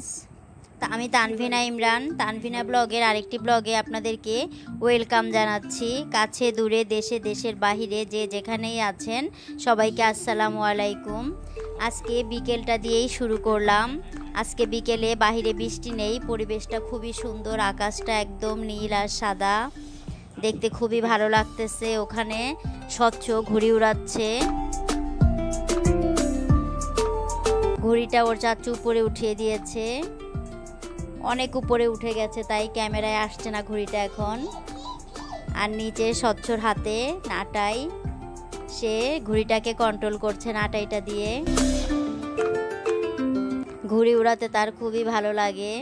Friends আমি তানভিনা ইমরান। তানভিনা ব্লগের আরেকটি ব্লগে আপনাদেরকে ওয়েলকাম জানাচ্ছি। কাছে, দূরে, দেশে, দেশের বাহিরে যে যেখানেই আছেন, সবাইকে আসসালামু আলাইকুম। আজকে বিকেলটা দিয়েই শুরু করলাম। আজকে বিকেলে বাহিরে বৃষ্টি নেই, পরিবেশটা খুবই সুন্দর, আকাশটা একদম নীল আর সাদা। দেখতে খুবই ভালো লাগতেছে, ওখানে স্বচ্ছ ঘুড়ি উড়াচ্ছে। ঘুড়িটা ওর চাচু উপরে উঠিয়ে দিয়েছে। অনেক উপরে উঠে গেছে, তাই ক্যামেরায় আসছে না ঘড়িটা এখন। আর নিচে স্বচ্ছর হাতে নাটাই, সে ঘুড়িটাকে কন্ট্রোল করছে নাটাইটা দিয়ে। ঘুড়ি উড়াতে তার খুবই ভালো লাগে,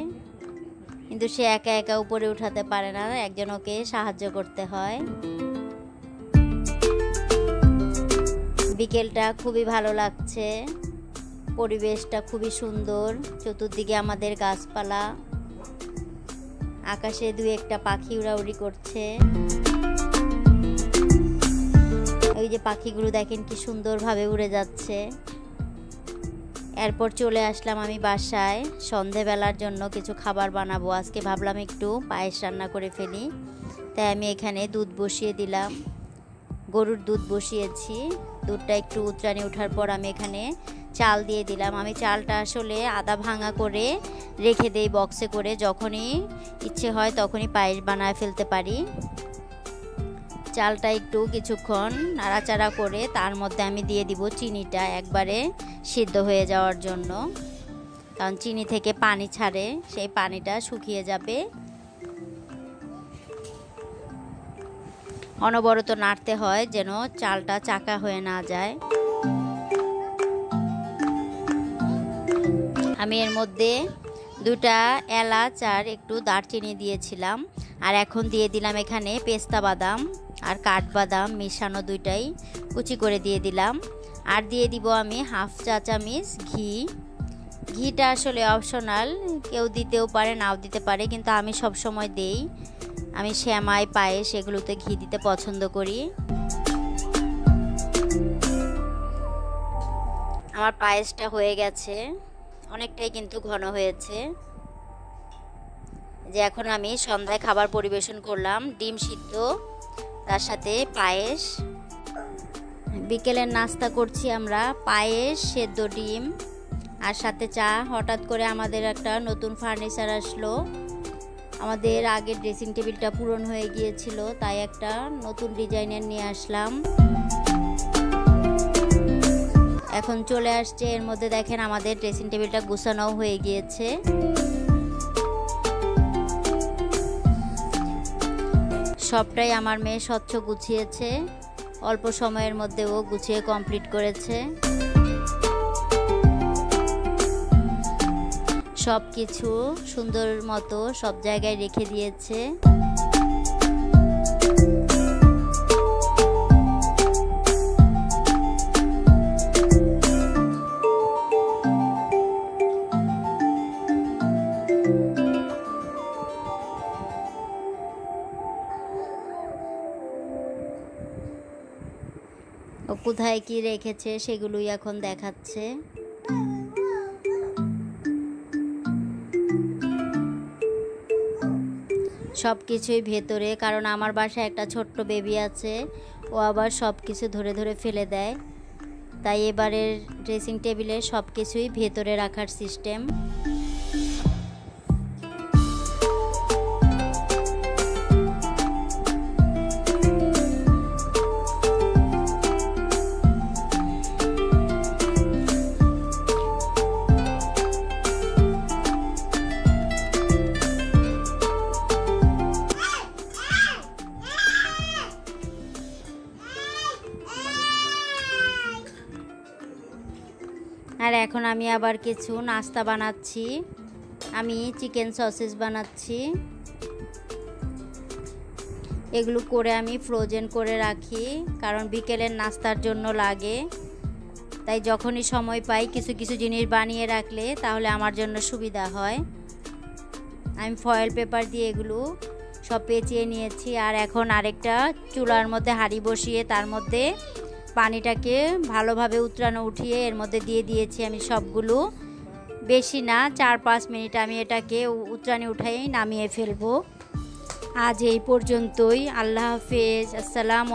কিন্তু সে একা একা উপরে উঠাতে পারে না, একজন ওকে সাহায্য করতে হয়। বিকেলটা খুবই ভালো লাগছে। পরিবেশটা খুবই সুন্দর। চতুর্দিকে আমাদের গাছপালা। আকাশে দু একটা পাখি উড়াউড়ি করছে। ওই যে পাখিগুলো দেখেন কি সুন্দরভাবে উড়ে যাচ্ছে। এরপর চলে আসলাম আমি বাসায়। সন্ধেবেলার জন্য কিছু খাবার বানাবো। আজকে ভাবলাম একটু পায়েস রান্না করে ফেলি। তাই আমি এখানে দুধ বসিয়ে দিলাম। গরুর দুধ বসিয়েছি। দুধটা একটু উতরানি ওঠার পর আমি এখানে চাল দিয়ে দিলাম। আমি চালটা আসলে আদা ভাঙা করে রেখে দেই বক্সে করে। যখনই ইচ্ছে হয় তখনই পায়েস বানায় ফেলতে পারি। চালটা একটু কিছুক্ষণ নাড়াচাড়া করে তার মধ্যে আমি দিয়ে দিব চিনিটা একবারে সিদ্ধ হয়ে যাওয়ার জন্য। কারণ চিনি থেকে পানি ছাড়ে, সেই পানিটা শুকিয়ে যাবে। অনবরত নাড়তে হয় যেন চালটা চাকা হয়ে না যায়। আমি এর মধ্যে দুটা এলাচ আর একটু দারচিনি দিয়েছিলাম। আর এখন দিয়ে দিলাম এখানে পেস্তা বাদাম আর কাঠবাদাম মিশানো দুইটাই কুচি করে দিয়ে দিলাম। আর দিয়ে দিব আমি হাফ চা চামিচ ঘি। ঘিটা আসলে অপশনাল, কেউ দিতেও পারে, নাও দিতে পারে, কিন্তু আমি সব সময় দেই। আমি শ্যামাই, পায়েস এগুলোতে ঘি দিতে পছন্দ করি। আমার পায়েসটা হয়ে গেছে। অনেকটাই কিন্তু ঘন হয়েছে। যে এখন আমি সন্ধ্যায় খাবার পরিবেশন করলাম, ডিম সিদ্ধ, তার সাথে পায়েস। বিকেলের নাস্তা করছি আমরা, পায়েস, সেদ্ধ ডিম, আর সাথে চা। হঠাৎ করে আমাদের একটা নতুন ফার্নিচার আসলো। আমাদের আগের ড্রেসিং টেবিলটা পূরণ হয়ে গিয়েছিল, তাই একটা নতুন ডিজাইনের নিয়ে আসলাম। এখন চলে আসছে, এর মধ্যে দেখেন আমাদের ড্রেসিং টেবিলটা গুছানো হয়ে গিয়েছে। সবটাই আমার মেয়ে স্বচ্ছ গুছিয়েছে, অল্প সময়ের মধ্যে ও গুছিয়ে কমপ্লিট করেছে। সব কিছু সুন্দর মতো সব জায়গায় রেখে দিয়েছে। ও কোথায় কি রেখেছে সেগুলোই এখন দেখাচ্ছে। সব কিছুই ভেতরে, কারণ আমার বাসায় একটা ছোট্ট বেবি আছে, ও আবার সব কিছু ধরে ধরে ফেলে দেয়। তাই এবারের ড্রেসিং টেবিলে সব কিছুই ভেতরে রাখার সিস্টেম আর এখন আমি আবার কিছু নাস্তা বানাচ্ছি। আমি চিকেন সসেস বানাচ্ছি। এগুলো করে আমি ফ্রোজেন করে রাখি, কারণ বিকেলের নাস্তার জন্য লাগে। তাই যখনই সময় পাই কিছু কিছু জিনিস বানিয়ে রাখলে তাহলে আমার জন্য সুবিধা হয়। আমি ফয়েল পেপার দিয়ে এগুলো সব পেঁচিয়ে নিয়েছি, আর এখন আরেকটা চুলার মধ্যে হাঁড়ি বসিয়ে তার মধ্যে পানিটাকে ভালোভাবে উতরানো, উঠিয়ে এর মধ্যে দিয়ে দিয়েছি আমি সবগুলো। বেশি না, চার পাঁচ মিনিট আমি এটাকে উতরানি উঠাই নামিয়ে ফেলব। আজ এই পর্যন্তই। আল্লাহ হাফেজ। আসসালাম